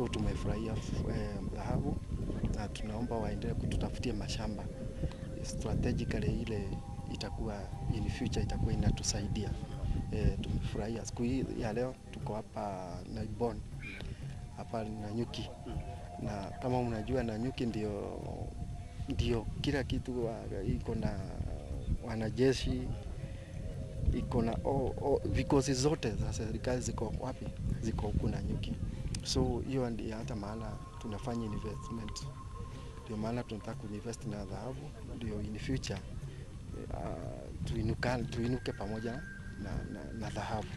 So tumefurahia eh, dhahabu na tunaomba waendelee kututafutia mashamba strategically, ile itakuwa in future itakuwa inatusaidia. Eh, tumefurahia siku hii ya leo, tuko hapa Naibon hapa Nanyuki, na kama mnajua Nanyuki ndio ndio kila kitu iko na wanajeshi iko na oh, oh, vikosi zote za serikali ziko wapi? Ziko huku Nanyuki. So hiyo ndio hata maana tunafanya investment, ndio maana tunataka kuinvest na dhahabu, ndio in future uh, tuinuke, pamoja na, na, na dhahabu.